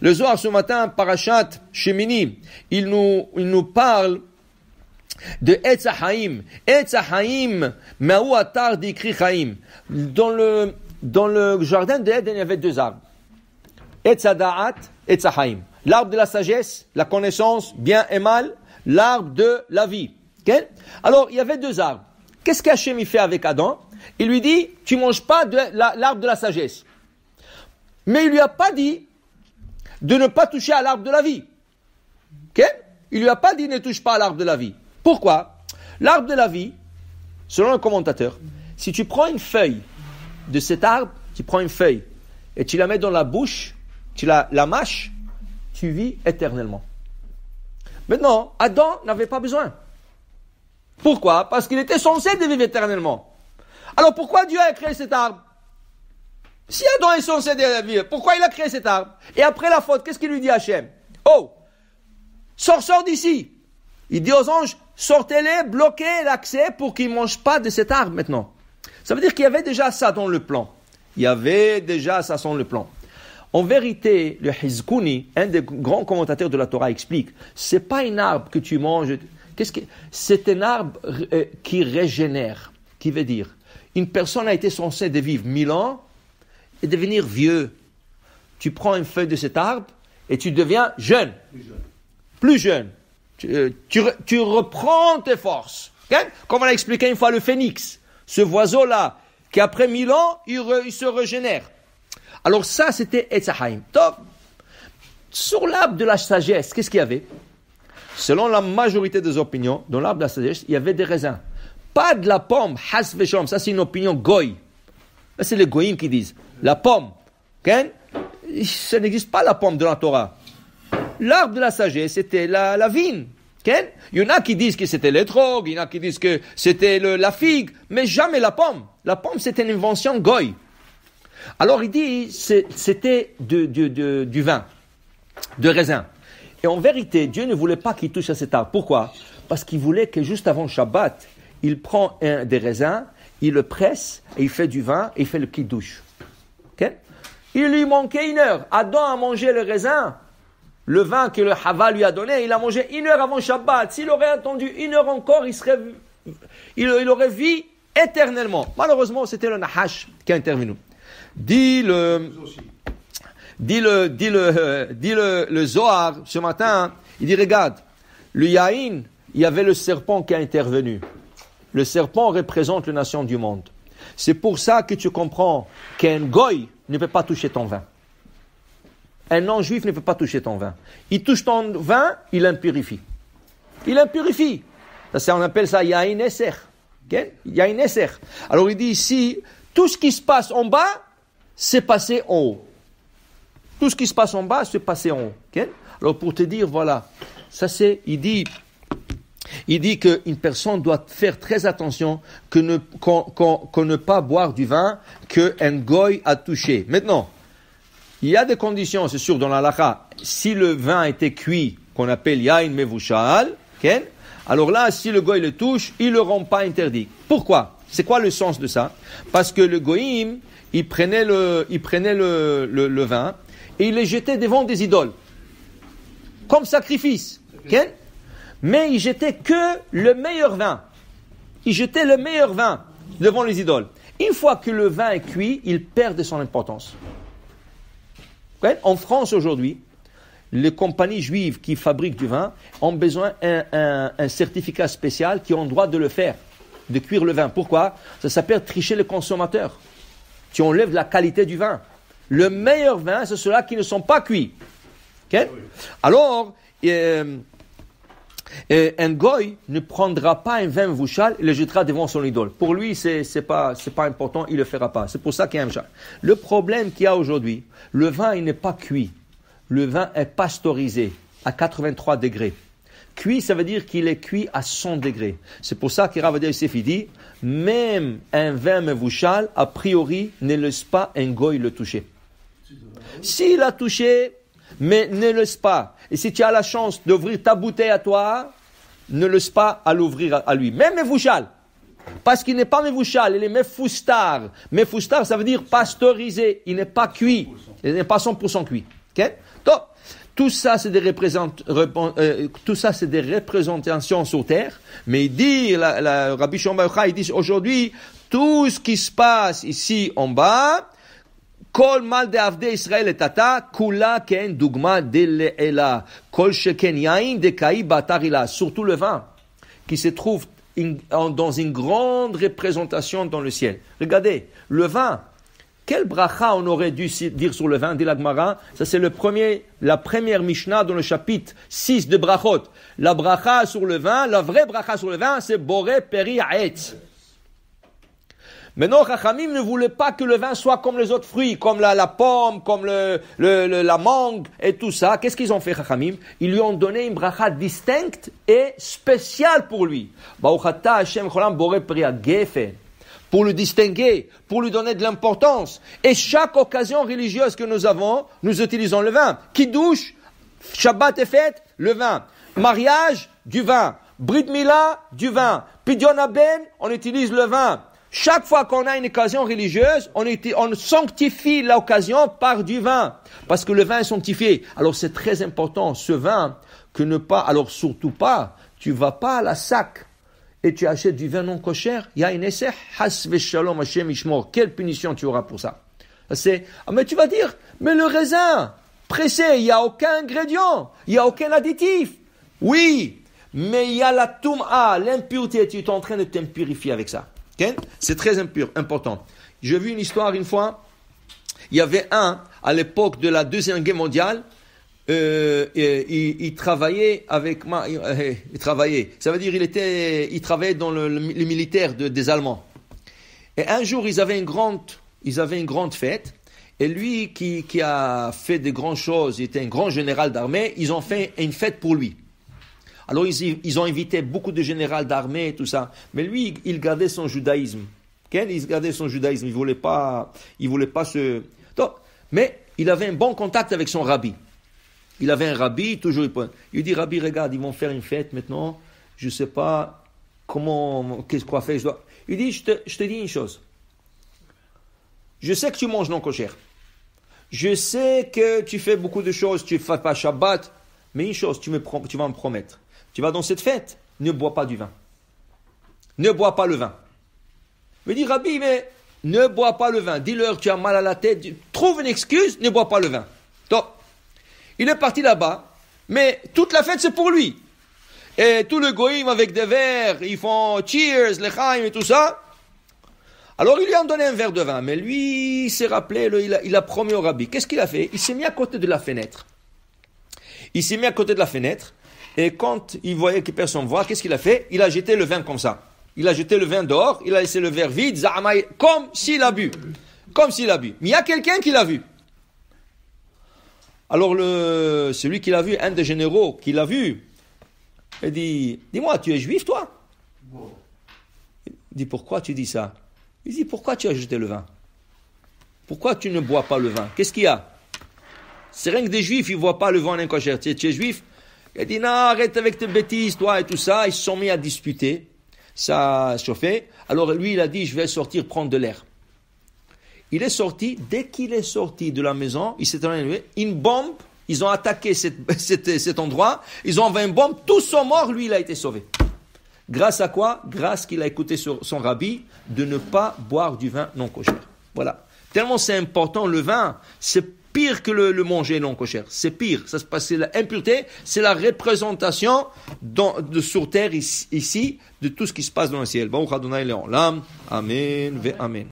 Le Zohar ce matin, Parashat Shemini, il nous, il nous parle de Etzahaim. Etzahaim, Maou Atar d'Ikri Chaim. Dans le, dans le jardin d'Eden, il y avait deux arbres. Etzadaat, Etzahaim. L'arbre de la sagesse, la connaissance, bien et mal. L'arbre de la vie. Alors, il y avait deux arbres. Qu'est-ce qu'Hachem fait avec Adam? Il lui dit, tu manges pas de l'arbre de la sagesse. Mais il lui a pas dit de ne pas toucher à l'arbre de la vie. Il lui a pas dit ne touche pas à l'arbre de la vie. Pourquoi? L'arbre de la vie, selon le commentateur, si tu prends une feuille de cet arbre, tu prends une feuille et tu la mets dans la bouche, tu la, la mâches, tu vis éternellement. Maintenant, Adam n'avait pas besoin. Pourquoi? Parce qu'il était censé vivre éternellement. Alors pourquoi Dieu a créé cet arbre? Si Adam est censé vivre, pourquoi il a créé cet arbre Et après la faute, qu'est-ce qu'il lui dit à Hachem Oh Sors, sors d'ici Il dit aux anges, sortez-les, bloquez l'accès pour qu'ils ne mangent pas de cet arbre maintenant. Ça veut dire qu'il y avait déjà ça dans le plan. Il y avait déjà ça dans le plan. En vérité, le Hizkuni, un des grands commentateurs de la Torah, explique, c'est pas un arbre que tu manges. Qu'est-ce que c'est un arbre euh, qui régénère, qui veut dire une personne a été censée de vivre mille ans et devenir vieux. Tu prends une feuille de cet arbre et tu deviens jeune, plus jeune. Euh, tu, tu, reprends tes forces. Comme on a expliqué une fois le phénix, ce oiseau-là, qui après mille ans, il, il se régénère. Alors ça, c'était Etzahaim. Top. Sur l'arbre de la sagesse, qu'est-ce qu'il y avait? Selon la majorité des opinions, dans l'arbre de la sagesse, il y avait des raisins. Pas de la pomme, has ça c'est une opinion goy. C'est les goyim qui disent. La pomme, okay? ça n'existe pas la pomme de la Torah. L'arbre de la sagesse, c'était la, la vigne. Il y en a qui disent que c'était l'étrog, il y en a qui disent que c'était la figue, mais jamais la pomme. La pomme, c'était une invention goy. Alors il dit, c'était du vin, de raisin. Et en vérité, Dieu ne voulait pas qu'il touche à cet arbre. Pourquoi? Parce qu'il voulait que juste avant Shabbat, il prend un des raisins, il le presse, et il fait du vin, et il fait le kiddush. Il lui manquait une heure. Adam a mangé le raisin, le vin que le Hava lui a donné, il a mangé une heure avant Shabbat. S'il aurait attendu une heure encore, il, serait, il, aurait vu éternellement. Malheureusement, c'était le Nahash qui a intervenu. Dit le, dit le, dit le, dit Zohar ce matin, il dit regarde, le Yahin, il y avait le serpent qui a intervenu. Le serpent représente les nations du monde. C'est pour ça que tu comprends qu'un goy ne peut pas toucher ton vin. Un non-juif ne peut pas toucher ton vin. Il touche ton vin, il impurifie. Il impurifie. Ça, on appelle ça Yahin Esser. Yahin Esser. Alors il dit ici, tout ce qui se passe en bas, c'est passé en haut. Tout ce qui se passe en bas, c'est passé en haut. Alors pour te dire, voilà, ça c'est, il dit, il dit qu'une personne doit faire très attention que ne, qu'on, pas boire du vin qu'un goy a touché. Maintenant, il y a des conditions, c'est sûr, dans la lacha. Si le vin été cuit, qu'on appelle yain mevushal, alors là, si le goy le touche, il ne le rend pas interdit. Pourquoi? C'est quoi le sens de ça? Parce que le goyim, il prenait le, vin et il les jetait devant des idoles. Comme sacrifice. Mais il jetait que le meilleur vin. Il jetait le meilleur vin devant les idoles. Une fois que le vin est cuit, il perd de son importance. En France aujourd'hui, les compagnies juives qui fabriquent du vin ont besoin d'un un, un certificat spécial qui ont le droit de le faire, de cuire le vin. Pourquoi? Ça s'appelle tricher le consommateur tu enlèves la qualité du vin. Le meilleur vin, c'est ceux-là qui ne sont pas cuits. Alors, euh, euh, un goy ne prendra pas un vin vouchal et le jettera devant son idole. Pour lui, c'est n'est pas pas important, il le fera pas. C'est pour ça qu'il y a un chat. Le problème qu'il y a aujourd'hui, le vin il n'est pas cuit. Le vin est pasteurisé à 83 degrés. Cuit, ça veut dire qu'il est cuit à 100 degrés. C'est pour ça qu'Irav Yosef dit, même un vin mevouchal, a priori, ne laisse pas un goy le toucher. S'il a touché, mais ne laisse pas. Et si tu as la chance d'ouvrir ta bouteille à toi, ne laisse pas à l'ouvrir à lui. Même mevouchal. Parce qu'il n'est pas mevouchal, il est mefoustar. Mefoustar, ça veut dire pasteurisé. Il n'est pas cuit. Il n'est pas 100% cuit. Ok? Donc, tout ça, c'est des, représent- repon- euh, tout ça, c'est des représentations sur terre. Mais il dit, la, la, Rabbi il dit aujourd'hui, tout ce qui se passe ici en bas, כל mal de et tata, kula ken dugma de le'ela, kol yain de kai batarila, surtout le vin, qui se trouve dans une grande représentation dans le ciel. Regardez, le vin, quel bracha on aurait dû dire sur le vin, dit l'Agmara Ça c'est le premier, la première Mishnah dans le chapitre 6 de Brachot. La bracha sur le vin, la vraie bracha sur le vin, c'est Boré Peri Aetz. Maintenant, Chachamim ne voulait pas que le vin soit comme les autres fruits, comme la, la pomme, comme le, le- le- la mangue et tout ça. Qu'est-ce qu'ils ont fait, Chachamim Ils lui ont donné une bracha distincte et spéciale pour lui. Pour le distinguer, pour lui donner de l'importance. Et chaque occasion religieuse que nous avons, nous utilisons le vin. Kiddush, Shabbat et fête, le vin. Mariage, du vin. Brit Mila, du vin. Pidyon Aben, on utilise le vin. Chaque fois qu'on a une occasion religieuse, on, sanctifie l'occasion par du vin. Parce que le vin est sanctifié. Alors c'est très important, ce vin, que ne pas, alors surtout pas, tu vas pas à la sac et tu achètes du vin non kosher, il y a une essai, has veshalom Hashem ishmor. Quelle punition tu auras pour ça? C'est, ah, mais tu vas dire, mais le raisin, pressé, il n'y a aucun ingrédient, il n'y a aucun additif. Oui, mais il y a la toum'a, l'impureté, tu es en train de t'impurifier avec ça. C'est très important. J'ai vu une histoire une fois, il y avait un, à l'époque de la Deuxième Guerre mondiale, euh, il, il travaillait avec moi, euh, il travaillait. Ça veut dire il était, il travaillait dans le, le- le militaire de- des Allemands. Et un jour, ils avaient une grande, ils avaient une grande fête. Et lui, qui, qui a fait de grandes choses, il était un grand général d'armée, ils ont fait une fête pour lui. Alors, ils, ils ont invité beaucoup de généraux d'armée et tout ça. Mais lui, il gardait son judaïsme. Il gardait son judaïsme. Il voulait voulait pas se, mais il avait un bon contact avec son rabbi. Il avait un rabbi, toujours il Il dit, rabbi, regarde, ils vont faire une fête maintenant. Je sais pas comment, qu'est-ce qu'on faire. je dois- Il dit, je te, je te dis une chose. Je sais que tu manges non cochère. Je sais que tu fais beaucoup de choses, tu ne fais pas Shabbat. Mais une chose, tu, me, tu vas me promettre. Tu vas dans cette fête, ne bois pas du vin. Ne bois pas le vin. Il me dit, Rabbi, mais ne bois pas le vin. Dis-leur, tu as mal à la tête. Trouve une excuse, ne bois pas le vin. Donc, il est parti là-bas, mais toute la fête, c'est pour lui. Et tout le goïm avec des verres, ils font cheers, l'echaim et tout ça. Alors, ils lui ont donné un verre de vin, mais lui, il s'est rappelé, il, a, il a promis au rabbi. Qu'est-ce qu'il a fait? Il s'est mis à côté de la fenêtre. Il s'est mis à côté de la fenêtre, et quand il voyait que personne ne voit, qu'est-ce qu'il a fait? Il a jeté le vin comme ça. Il a jeté le vin dehors, il a laissé le verre vide, comme s'il a bu. Comme s'il a bu. Mais il y a quelqu'un qui l'a vu. Alors, celui qui l'a vu, un des généraux qui l'a vu, il dit, dis-moi, tu es juif, toi? Il dit, pourquoi tu dis ça? Il dit, pourquoi tu as jeté le vin? Pourquoi tu ne bois pas le vin? Qu'est-ce qu'il y a? C'est rien que des juifs, ils ne voient pas le vin en es- tu es juif? Il dit, non, arrête avec tes bêtises, toi, et tout ça. Ils se sont mis à disputer. Ça a chauffé. Alors lui, il a dit, je vais sortir prendre de l'air. Il est sorti, dès qu'il est sorti de la maison, il s'est enlevé, une bombe, ils ont attaqué cet endroit, ils ont envoyé une bombe, tous sont morts, lui il a été sauvé. Grâce à quoi? Grâce qu'il a écouté son rabbi de ne pas boire du vin non cochère. Voilà. Tellement c'est important, le vin, c'est pire que le, le manger non cochère. C'est pire. Ça se passe, c'est l'impureté, c'est la représentation dans- de, sur terre ici, ici, de tout ce qui se passe dans le ciel. Le'olam. Amen ve Amen.